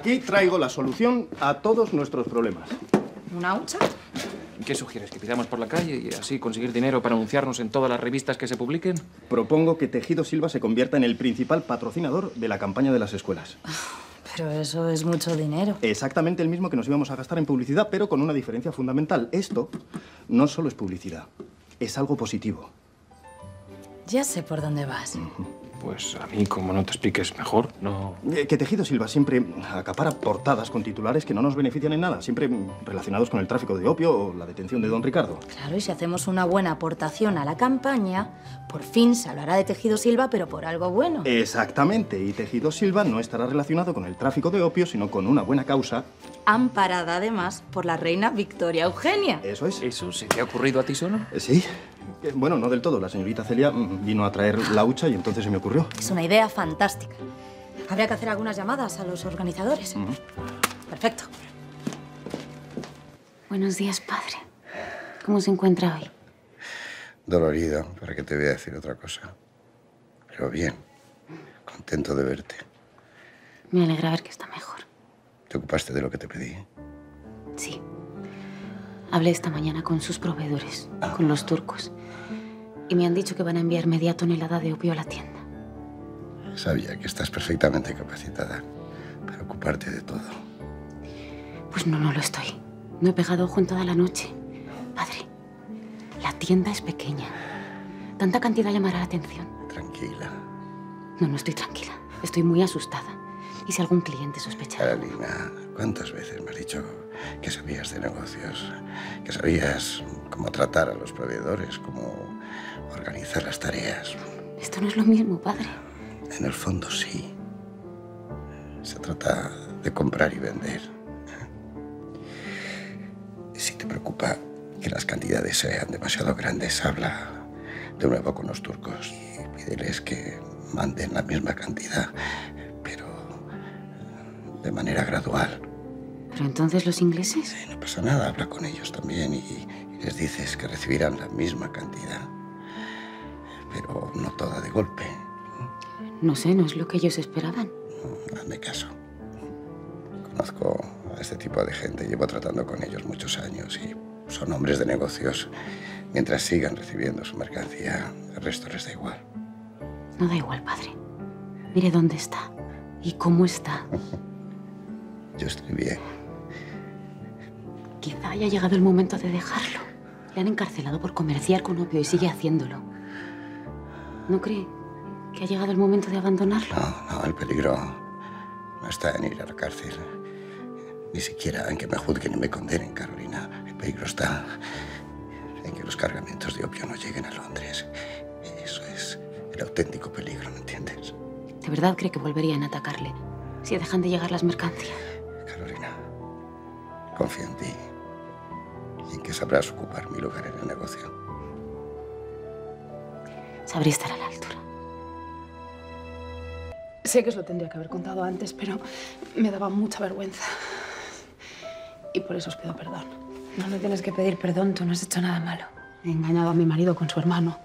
Aquí traigo la solución a todos nuestros problemas. ¿Una hucha? ¿Qué sugieres? ¿Que pidamos por la calle y así conseguir dinero para anunciarnos en todas las revistas que se publiquen? Propongo que Tejido Silva se convierta en el principal patrocinador de la campaña de las escuelas. Pero eso es mucho dinero. Exactamente el mismo que nos íbamos a gastar en publicidad, pero con una diferencia fundamental. Esto no solo es publicidad, es algo positivo. Ya sé por dónde vas. Pues a mí, como no te expliques mejor, no... Eh, Que Tejido Silva siempre acapara portadas con titulares que no nos benefician en nada, siempre relacionados con el tráfico de opio o la detención de don Ricardo. Claro, y si hacemos una buena aportación a la campaña, por fin se hablará de Tejido Silva, pero por algo bueno. Exactamente, y Tejido Silva no estará relacionado con el tráfico de opio, sino con una buena causa. Amparada además por la reina Victoria Eugenia. Eso es. ¿Eso se te ha ocurrido a ti solo? Eh, Sí. Bueno, no del todo. La señorita Celia mm, vino a traer la hucha y entonces se me ocurrió. Es una idea fantástica. Habría que hacer algunas llamadas a los organizadores. Perfecto. Buenos días, padre. ¿Cómo se encuentra hoy? Dolorido, para que te voy a decir otra cosa. Pero bien, contento de verte. Me alegra ver que está mejor. ¿Te ocupaste de lo que te pedí? Sí. Hablé esta mañana con sus proveedores, con los turcos. Y me han dicho que van a enviar media tonelada de opio a la tienda. Sabía que estás perfectamente capacitada para ocuparte de todo. Pues no, no lo estoy. No he pegado ojo en toda la noche. Padre, la tienda es pequeña. Tanta cantidad llamará la atención. Tranquila. No, no estoy tranquila. Estoy muy asustada. ¿Y si algún cliente sospecha? Carolina, ¿cuántas veces me has dicho que sabías de negocios? Que sabías cómo tratar a los proveedores, cómo organizar las tareas. Esto no es lo mismo, padre. En el fondo sí. Se trata de comprar y vender. Si te preocupa que las cantidades sean demasiado grandes, habla de nuevo con los turcos y pídeles que manden la misma cantidad, pero de manera gradual. Pero entonces los ingleses. No pasa nada, habla con ellos también y, y les dices que recibirán la misma cantidad, pero no toda de golpe. No sé, no es lo que ellos esperaban. Hazme caso. Conozco a este tipo de gente, llevo tratando con ellos muchos años y son hombres de negocios. Mientras sigan recibiendo su mercancía, el resto les da igual. No da igual, padre. Mire dónde está y cómo está. Yo estoy bien. Quizá haya llegado el momento de dejarlo. Le han encarcelado por comerciar con opio y sigue haciéndolo. ¿No cree que ha llegado el momento de abandonarlo? No, no, el peligro no está en ir a la cárcel. Ni siquiera en que me juzguen y me condenen, Carolina. El peligro está en que los cargamentos de opio no lleguen a Londres. Eso es el auténtico peligro, ¿me entiendes? ¿De verdad cree que volverían a atacarle si dejan de llegar las mercancías? Carolina, confío en ti y en que sabrás ocupar mi lugar en el negocio. Sabré estar a la altura. Sé que os lo tendría que haber contado antes, pero me daba mucha vergüenza. Y por eso os pido perdón. No me tienes que pedir perdón, tú no has hecho nada malo. He engañado a mi marido con su hermano.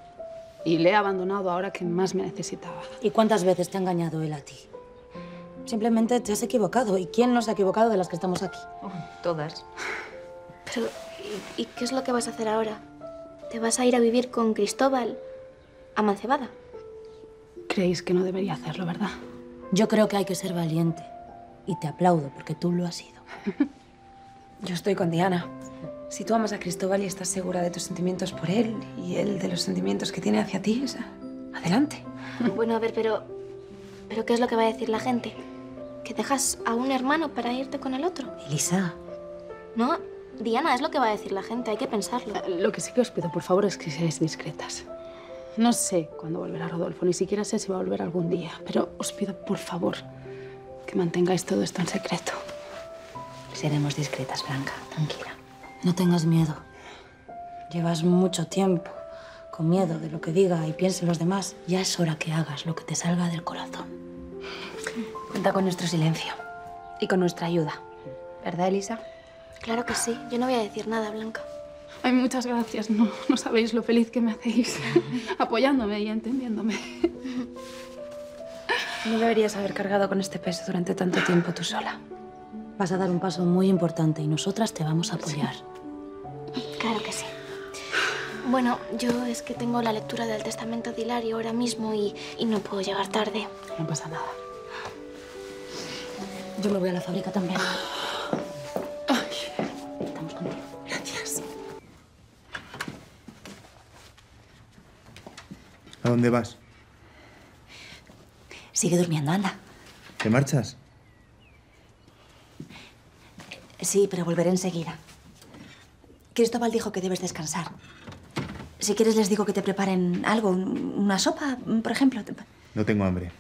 Y le he abandonado ahora que más me necesitaba. ¿Y cuántas veces te ha engañado él a ti? Simplemente te has equivocado. ¿Y quién no se ha equivocado de las que estamos aquí? Todas. Pero, ¿y, y qué es lo que vas a hacer ahora? ¿Te vas a ir a vivir con Cristóbal a Mancebada? Creéis que no debería hacerlo, ¿verdad? Yo creo que hay que ser valiente. Y te aplaudo porque tú lo has sido. Yo estoy con Diana. Si tú amas a Cristóbal y estás segura de tus sentimientos por él y él de los sentimientos que tiene hacia ti, o sea, adelante. Bueno, a ver, pero... ¿Pero qué es lo que va a decir la gente? ¿Que dejas a un hermano para irte con el otro? Elisa. No, Diana, es lo que va a decir la gente, hay que pensarlo. Lo que sí que os pido, por favor, es que seáis discretas. No sé cuándo volverá Rodolfo, ni siquiera sé si va a volver algún día, pero os pido, por favor, que mantengáis todo esto en secreto. Seremos discretas, Blanca. Tranquila. No tengas miedo. Llevas mucho tiempo con miedo de lo que diga y piensen los demás. Ya es hora que hagas lo que te salga del corazón. Cuenta con nuestro silencio y con nuestra ayuda. ¿Verdad, Elisa? Claro que sí, yo no voy a decir nada, Blanca. Ay, muchas gracias. No, no sabéis lo feliz que me hacéis apoyándome y entendiéndome. No deberías haber cargado con este peso durante tanto tiempo tú sola. Vas a dar un paso muy importante y nosotras te vamos a apoyar. Claro que sí. Bueno, yo es que tengo la lectura del testamento de Hilario ahora mismo y, y no puedo llegar tarde. No pasa nada. Yo me voy a la fábrica también. Dónde vas? Sigue durmiendo, anda. ¿Te marchas? Sí, pero volveré enseguida. Cristóbal dijo que debes descansar. Si quieres les digo que te preparen algo, un- una sopa, por ejemplo. No tengo hambre.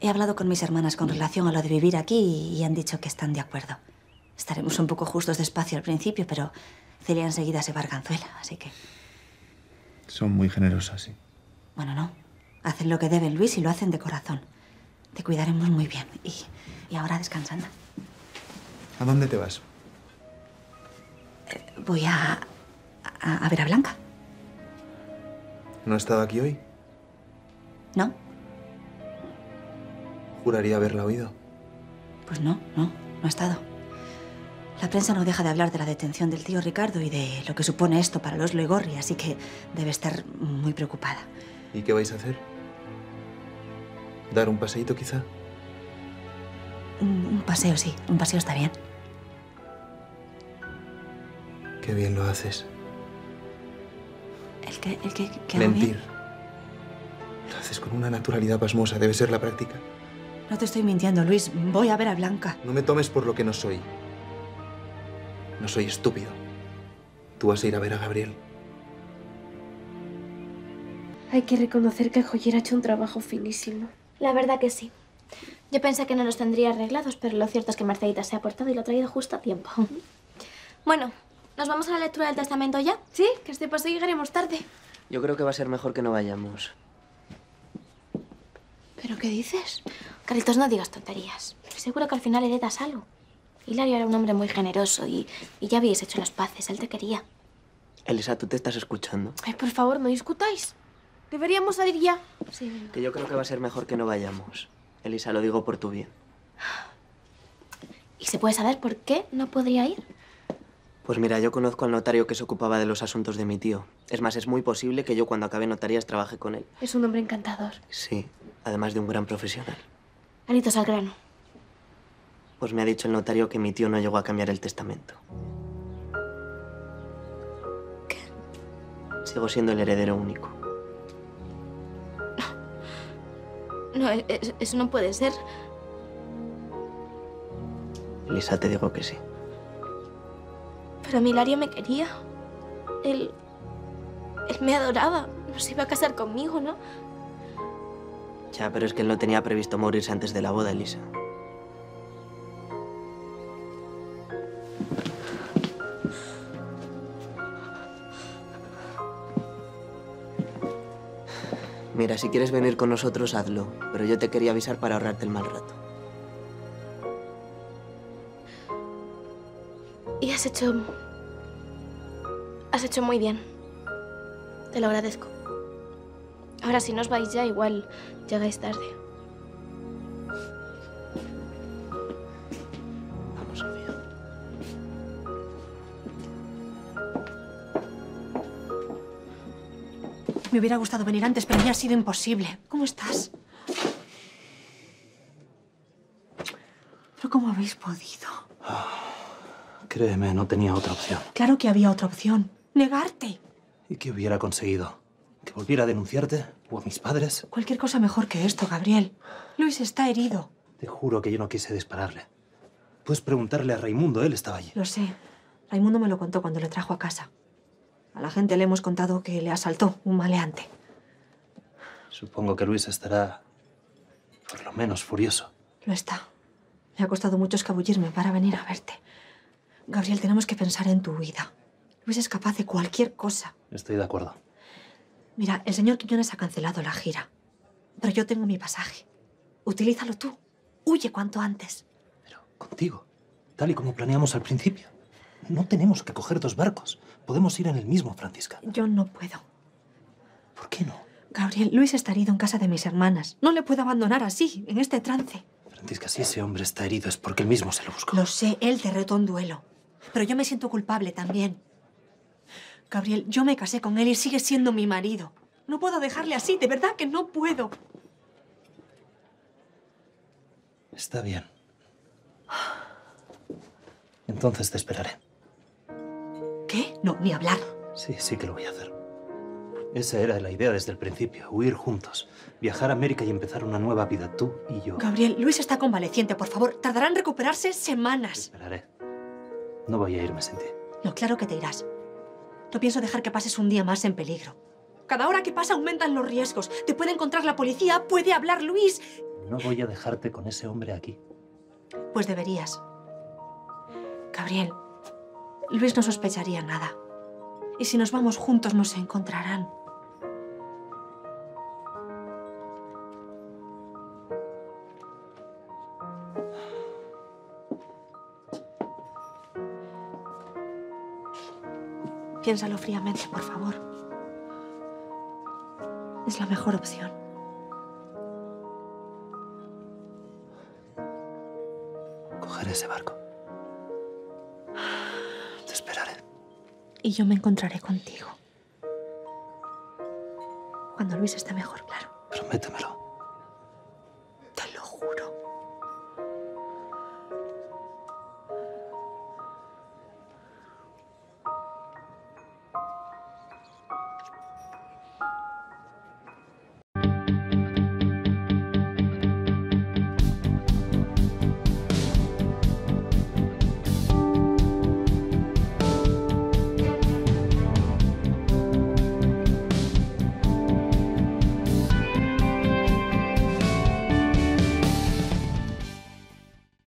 He hablado con mis hermanas con relación a lo de vivir aquí y han dicho que están de acuerdo. Estaremos un poco justos de espacio al principio, pero Celia enseguida se va a Arganzuela, así que... Son muy generosas, sí. Bueno, no. Hacen lo que deben, Luis, y lo hacen de corazón. Te cuidaremos muy bien. Y, y ahora descansando. ¿A dónde te vas? Voy a, a, a ver a Blanca. ¿No ha estado aquí hoy? ¿No? Juraría haberla oído. Pues no, no, no ha estado. La prensa no deja de hablar de la detención del tío Ricardo y de lo que supone esto para los Loigorri, así que debe estar muy preocupada. ¿Y qué vais a hacer? ¿Dar un paseíto quizá? Un, un paseo, sí, un paseo está bien. Qué bien lo haces. ¿El que, el que, que? Mentir. Lo haces con una naturalidad pasmosa. Debe ser la práctica. No te estoy mintiendo, Luis. Voy a ver a Blanca. No me tomes por lo que no soy. No soy estúpido. Tú vas a ir a ver a Gabriel. Hay que reconocer que Joyer ha hecho un trabajo finísimo. La verdad que sí. Yo pensé que no los tendría arreglados, pero lo cierto es que Mercedita se ha portado y lo ha traído justo a tiempo. Bueno, ¿nos vamos a la lectura del testamento ya? Sí, que este paseo llegaremos tarde. Yo creo que va a ser mejor que no vayamos. ¿Pero qué dices? Carlitos, no digas tonterías. Seguro que al final heredas algo. Hilario era un hombre muy generoso y, y ya habíais hecho las paces. Él te quería. Elisa, tú te estás escuchando. Ay, por favor, no discutáis. Deberíamos salir ya. Sí, Que yo creo que va a ser mejor que no vayamos. Elisa, lo digo por tu bien. ¿Y se puede saber por qué no podría ir? Pues mira, yo conozco al notario que se ocupaba de los asuntos de mi tío. Es más, es muy posible que yo cuando acabe notarías trabaje con él. Es un hombre encantador. Sí, además de un gran profesional. Anitos al grano. Pues me ha dicho el notario que mi tío no llegó a cambiar el testamento. ¿Qué? Sigo siendo el heredero único. No, e- eso no puede ser. Elisa, te digo que sí. Pero Hilario me quería. Él. Él me adoraba. No se iba a casar conmigo, ¿no? Ya, pero es que él no tenía previsto morirse antes de la boda, Elisa. Si quieres venir con nosotros, hazlo. Pero yo te quería avisar para ahorrarte el mal rato. Y has hecho. Has hecho muy bien. Te lo agradezco. Ahora, si no os vais ya, igual llegáis tarde. Me hubiera gustado venir antes, pero me ha sido imposible. ¿Cómo estás? ¿Pero cómo habéis podido? Créeme, no tenía otra opción. Claro que había otra opción. Negarte. ¿Y qué hubiera conseguido? ¿Que volviera a denunciarte? ¿O a mis padres? Cualquier cosa mejor que esto, Gabriel. Luis está herido. Te juro que yo no quise dispararle. Puedes preguntarle a Raimundo, él estaba allí. Lo sé. Raimundo me lo contó cuando le trajo a casa. A la gente le hemos contado que le asaltó un maleante. Supongo que Luis estará, por lo menos, furioso. Lo está. Me ha costado mucho escabullirme para venir a verte. Gabriel, tenemos que pensar en tu huida. Luis es capaz de cualquier cosa. Estoy de acuerdo. Mira, el señor Quiñones ha cancelado la gira. Pero yo tengo mi pasaje. Utilízalo tú. Huye cuanto antes. Contigo, tal y como planeamos al principio. No tenemos que coger dos barcos. Podemos ir en el mismo, Francisca. Yo no puedo. ¿Por qué no? Gabriel, Luis está herido en casa de mis hermanas. No le puedo abandonar así, en este trance. Francisca, si ese hombre está herido es porque él mismo se lo buscó. Lo sé, él te retó en duelo. Pero yo me siento culpable también. Gabriel, yo me casé con él y sigue siendo mi marido. No puedo dejarle así, de verdad que no puedo. Está bien. Entonces te esperaré. ¿Qué? No, ni hablar. Sí, sí que lo voy a hacer. Esa era la idea desde el principio, huir juntos, viajar a América y empezar una nueva vida, tú y yo. Gabriel, Luis está convaleciente, por favor. Tardará en recuperarse semanas. Esperaré. No voy a irme sin ti. No, claro que te irás. No pienso dejar que pases un día más en peligro. Cada hora que pasa aumentan los riesgos. Te puede encontrar la policía, puede hablar Luis. No voy a dejarte con ese hombre aquí. Pues deberías. Gabriel, Luis no sospecharía nada. Y si nos vamos juntos nos encontrarán. Piénsalo fríamente, por favor. Es la mejor opción. Cogeré ese barco. Y yo me encontraré contigo. Cuando Luis esté mejor, claro. Prométemelo.